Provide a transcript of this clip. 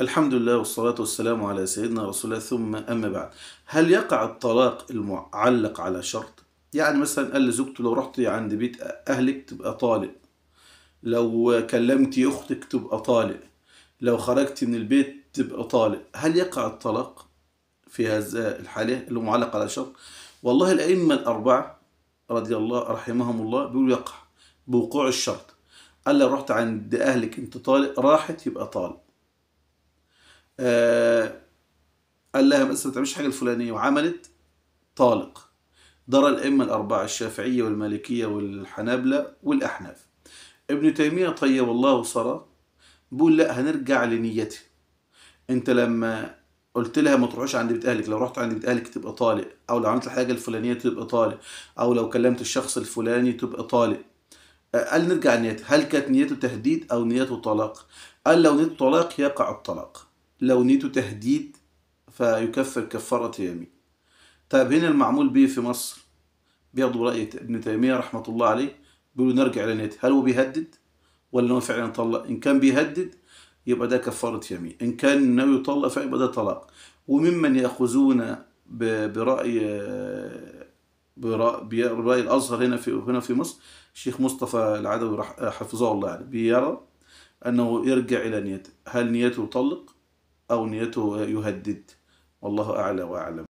الحمد لله والصلاة والسلام على سيدنا رسول الله. ثم أما بعد هل يقع الطلاق المعلق على شرط؟ يعني مثلا قال لزوجته لو رحت عند بيت أهلك تبقى طالق لو كلمتي أختك تبقى طالق لو خرجت من البيت تبقى طالق. هل يقع الطلاق في هذه الحالة اللي معلق على شرط؟ والله الأئمة الأربعة رضي الله رحمهم الله بيقولوا يقع بوقوع الشرط. قال لو رحت عند أهلك أنت طالق راحت يبقى طالق. قال لها مثلا ما تعملش حاجة الفلانية وعملت طالق. درى الأئمة الأربعة الشافعية والمالكية والحنابلة والأحناف. ابن تيمية طيب الله صرا بيقول لا هنرجع لنيته. انت لما قلت لها ما تروحش عند بيت أهلك لو رحت عند بيت أهلك تبقى طالق أو لو عملت الحاجة الفلانية تبقى طالق أو لو كلمت الشخص الفلاني تبقى طالق. قال نرجع لنيته. هل كانت نيته تهديد أو نيته طلاق؟ قال لو نيته طلاق يقع الطلاق. لو نيته تهديد فيكفر كفارة يمين. طيب هنا المعمول به في مصر بياخدوا رأي ابن تيمية رحمة الله عليه بيقولوا نرجع لنيته هل هو بيهدد ولا هو فعلا طلق؟ إن كان بيهدد يبقى ده كفارة يمين. إن كان ناوي يطلق فيبقى ده طلاق. وممن يأخذون برأي, برأي الأزهر هنا في هنا في مصر الشيخ مصطفى العدوي حفظه الله يعني بيرى أنه يرجع إلى نيته هل نيته يطلق أو نيته يهدد. والله أعلى وأعلم.